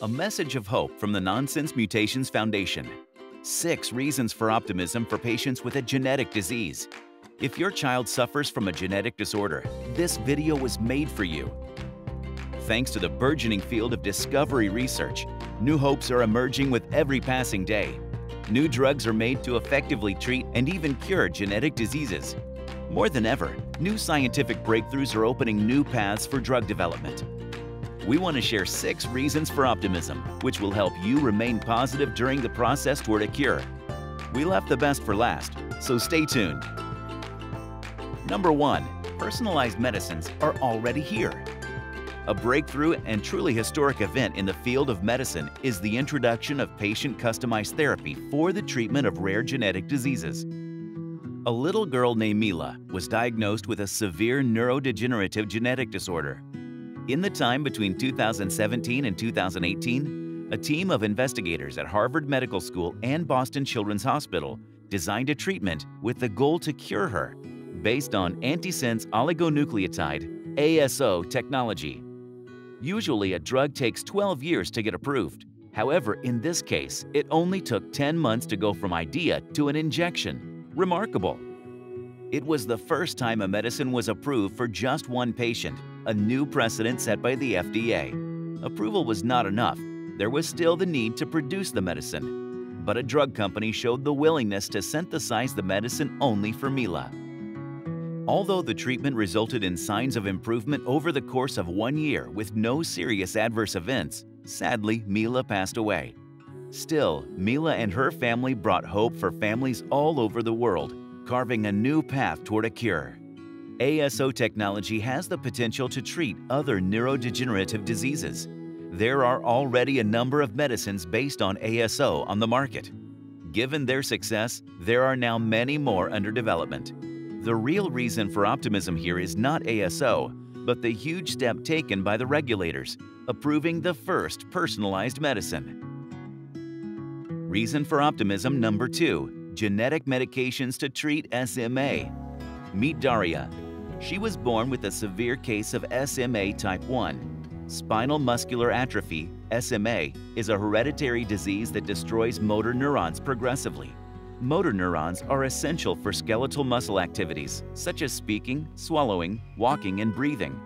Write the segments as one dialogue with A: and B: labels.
A: A message of hope from the Nonsense Mutations Foundation. Six reasons for optimism for patients with a genetic disease. If your child suffers from a genetic disorder, this video was made for you. Thanks to the burgeoning field of discovery research, new hopes are emerging with every passing day. New drugs are made to effectively treat and even cure genetic diseases. More than ever, new scientific breakthroughs are opening new paths for drug development. We want to share six reasons for optimism, which will help you remain positive during the process toward a cure. We left the best for last, so stay tuned. Number 1. Personalized medicines are already here. A breakthrough and truly historic event in the field of medicine is the introduction of patient-customized therapy for the treatment of rare genetic diseases. A little girl named Mila was diagnosed with a severe neurodegenerative genetic disorder. In the time between 2017 and 2018, a team of investigators at Harvard Medical School and Boston Children's Hospital designed a treatment with the goal to cure her based on antisense oligonucleotide ASO technology. Usually, a drug takes 12 years to get approved. However, in this case, it only took 10 months to go from idea to an injection. Remarkable! It was the first time a medicine was approved for just one patient, a new precedent set by the FDA. Approval was not enough. There was still the need to produce the medicine. But a drug company showed the willingness to synthesize the medicine only for Mila. Although the treatment resulted in signs of improvement over the course of one year with no serious adverse events, sadly, Mila passed away. Still, Mila and her family brought hope for families all over the world, carving a new path toward a cure. ASO technology has the potential to treat other neurodegenerative diseases. There are already a number of medicines based on ASO on the market. Given their success, there are now many more under development. The real reason for optimism here is not ASO, but the huge step taken by the regulators, approving the first personalized medicine. Reason for optimism number two, genetic medications to treat SMA. Meet Daria. She was born with a severe case of SMA type 1. Spinal muscular atrophy, SMA, is a hereditary disease that destroys motor neurons progressively. Motor neurons are essential for skeletal muscle activities, such as speaking, swallowing, walking, and breathing.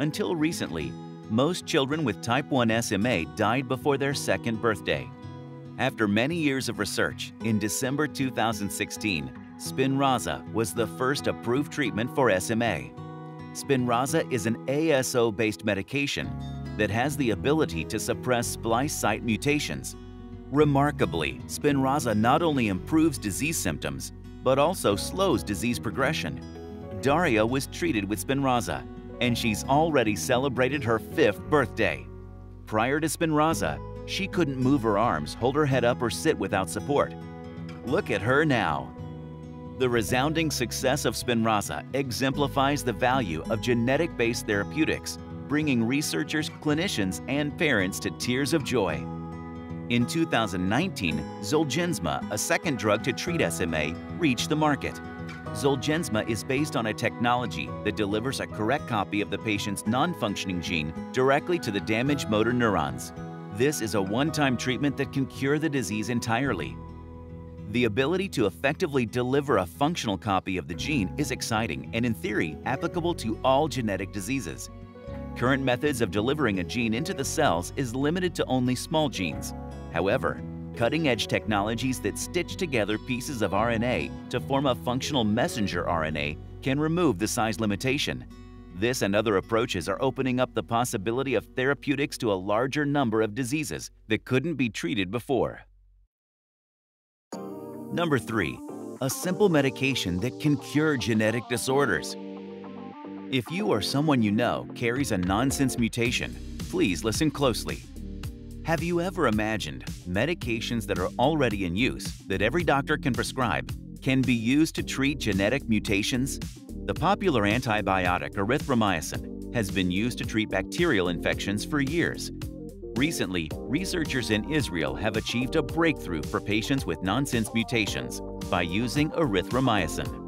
A: Until recently, most children with type 1 SMA died before their second birthday. After many years of research, in December 2016, Spinraza was the first approved treatment for SMA. Spinraza is an ASO-based medication that has the ability to suppress splice site mutations, Remarkably, Spinraza not only improves disease symptoms, but also slows disease progression. Daria was treated with Spinraza, and she's already celebrated her fifth birthday. Prior to Spinraza, she couldn't move her arms, hold her head up, or sit without support. Look at her now. The resounding success of Spinraza exemplifies the value of genetic-based therapeutics, bringing researchers, clinicians, and parents to tears of joy. In 2019, Zolgensma, a second drug to treat SMA, reached the market. Zolgensma is based on a technology that delivers a correct copy of the patient's non-functioning gene directly to the damaged motor neurons. This is a one-time treatment that can cure the disease entirely. The ability to effectively deliver a functional copy of the gene is exciting and, in theory, applicable to all genetic diseases. Current methods of delivering a gene into the cells is limited to only small genes, However, cutting-edge technologies that stitch together pieces of RNA to form a functional messenger RNA can remove the size limitation. This and other approaches are opening up the possibility of therapeutics to a larger number of diseases that couldn't be treated before. Number 3. A simple medication that can cure genetic disorders. If you or someone you know carries a nonsense mutation, please listen closely. Have you ever imagined medications that are already in use that every doctor can prescribe can be used to treat genetic mutations? The popular antibiotic erythromycin has been used to treat bacterial infections for years. Recently, researchers in Israel have achieved a breakthrough for patients with nonsense mutations by using erythromycin.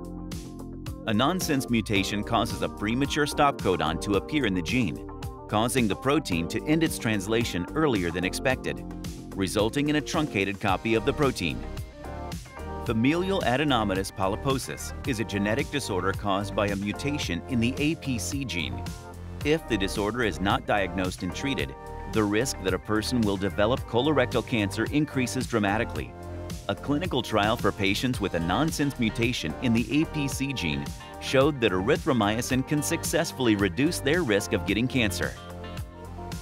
A: A nonsense mutation causes a premature stop codon to appear in the gene causing the protein to end its translation earlier than expected, resulting in a truncated copy of the protein. Familial adenomatous polyposis is a genetic disorder caused by a mutation in the APC gene. If the disorder is not diagnosed and treated, the risk that a person will develop colorectal cancer increases dramatically. A clinical trial for patients with a nonsense mutation in the APC gene showed that erythromycin can successfully reduce their risk of getting cancer.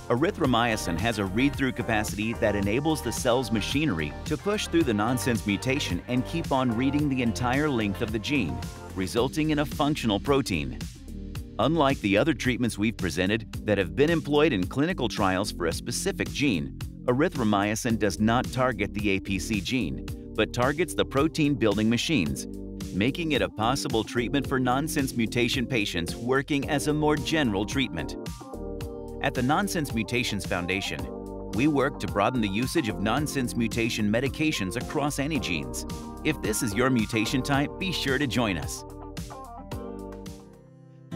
A: Erythromycin has a read-through capacity that enables the cell's machinery to push through the nonsense mutation and keep on reading the entire length of the gene, resulting in a functional protein. Unlike the other treatments we've presented that have been employed in clinical trials for a specific gene, erythromycin does not target the APC gene, but targets the protein-building machines, making it a possible treatment for nonsense mutation patients working as a more general treatment. At the Nonsense Mutations Foundation, we work to broaden the usage of nonsense mutation medications across any genes. If this is your mutation type, be sure to join us.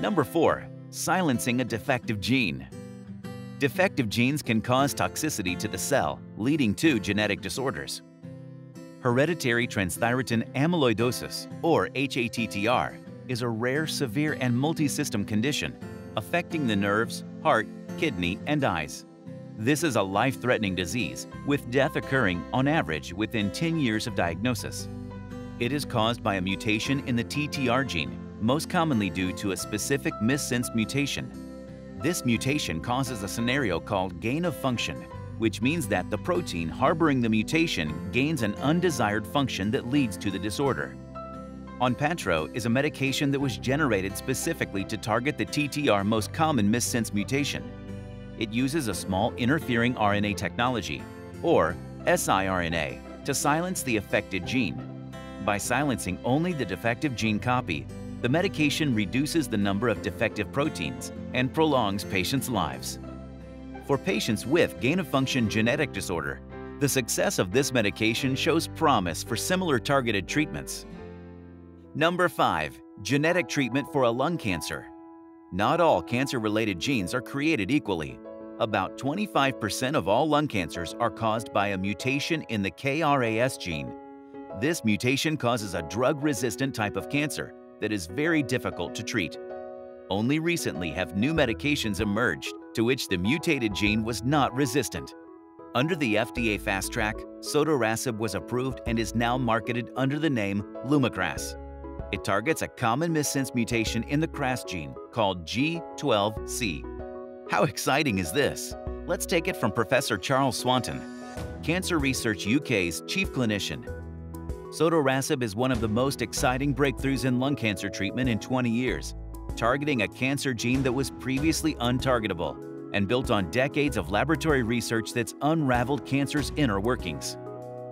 A: Number 4. Silencing a defective gene. Defective genes can cause toxicity to the cell, leading to genetic disorders. Hereditary transthyretin amyloidosis, or HATTR, is a rare, severe, and multi-system condition affecting the nerves, heart, kidney, and eyes. This is a life-threatening disease, with death occurring, on average, within 10 years of diagnosis. It is caused by a mutation in the TTR gene, most commonly due to a specific missense mutation. This mutation causes a scenario called gain of function, which means that the protein harboring the mutation gains an undesired function that leads to the disorder. Onpattro is a medication that was generated specifically to target the TTR most common missense mutation. It uses a small interfering RNA technology, or siRNA, to silence the affected gene. By silencing only the defective gene copy, the medication reduces the number of defective proteins and prolongs patients' lives. For patients with gain-of-function genetic disorder, the success of this medication shows promise for similar targeted treatments. Number 5. Genetic treatment for a lung cancer. Not all cancer-related genes are created equally. About 25% of all lung cancers are caused by a mutation in the KRAS gene. This mutation causes a drug-resistant type of cancer that is very difficult to treat. Only recently have new medications emerged to which the mutated gene was not resistant. Under the FDA Fast Track, sotorasib was approved and is now marketed under the name Lumakras. It targets a common missense mutation in the KRAS gene called G12C. How exciting is this? Let's take it from Professor Charles Swanton, Cancer Research UK's chief clinician. Sotorasib is one of the most exciting breakthroughs in lung cancer treatment in 20 years, targeting a cancer gene that was previously untargetable and built on decades of laboratory research that's unraveled cancer's inner workings.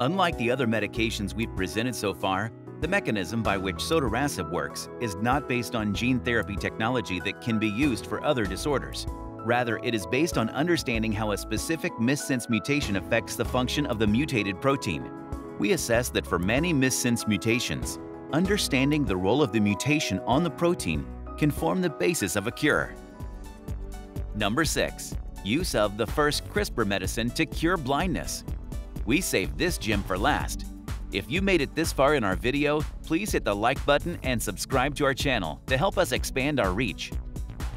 A: Unlike the other medications we've presented so far, the mechanism by which sotorasib works is not based on gene therapy technology that can be used for other disorders. Rather, it is based on understanding how a specific missense mutation affects the function of the mutated protein. We assess that for many missense mutations, understanding the role of the mutation on the protein can form the basis of a cure. Number 6. Use of the first CRISPR medicine to cure blindness. We saved this gem for last. If you made it this far in our video, please hit the like button and subscribe to our channel to help us expand our reach.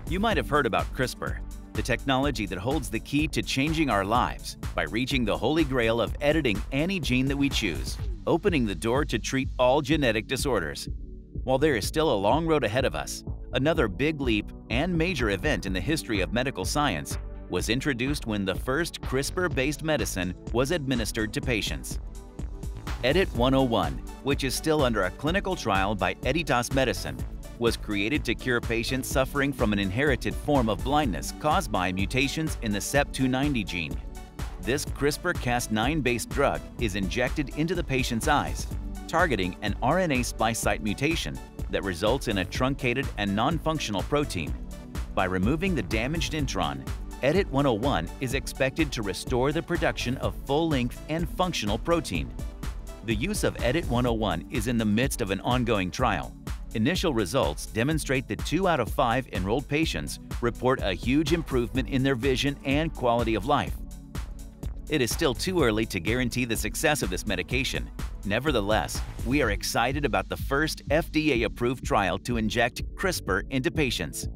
A: You might have heard about CRISPR, the technology that holds the key to changing our lives by reaching the holy grail of editing any gene that we choose, opening the door to treat all genetic disorders. While there is still a long road ahead of us, another big leap and major event in the history of medical science was introduced when the first CRISPR-based medicine was administered to patients. EDIT 101, which is still under a clinical trial by Editas Medicine, was created to cure patients suffering from an inherited form of blindness caused by mutations in the CEP290 gene. This CRISPR-Cas9-based drug is injected into the patient's eyes, targeting an RNA splice site mutation that results in a truncated and non-functional protein. By removing the damaged intron, EDIT 101 is expected to restore the production of full-length and functional protein. The use of EDIT 101 is in the midst of an ongoing trial, Initial results demonstrate that 2 out of 5 enrolled patients report a huge improvement in their vision and quality of life. It is still too early to guarantee the success of this medication. Nevertheless, we are excited about the first FDA-approved trial to inject CRISPR into patients.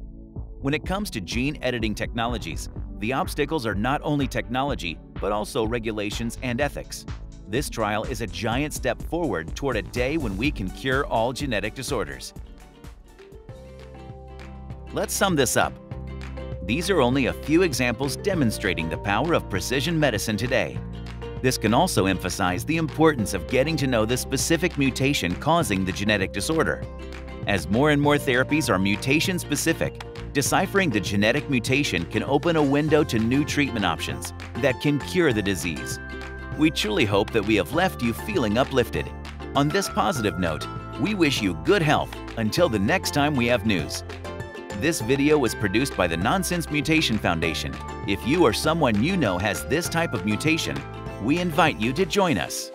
A: When it comes to gene editing technologies, the obstacles are not only technology, but also regulations and ethics. This trial is a giant step forward toward a day when we can cure all genetic disorders. Let's sum this up. These are only a few examples demonstrating the power of precision medicine today. This can also emphasize the importance of getting to know the specific mutation causing the genetic disorder. As more and more therapies are mutation-specific, deciphering the genetic mutation can open a window to new treatment options that can cure the disease. We truly hope that we have left you feeling uplifted. On this positive note, we wish you good health until the next time we have news. This video was produced by the Nonsense Mutation Foundation. If you or someone you know has this type of mutation, we invite you to join us.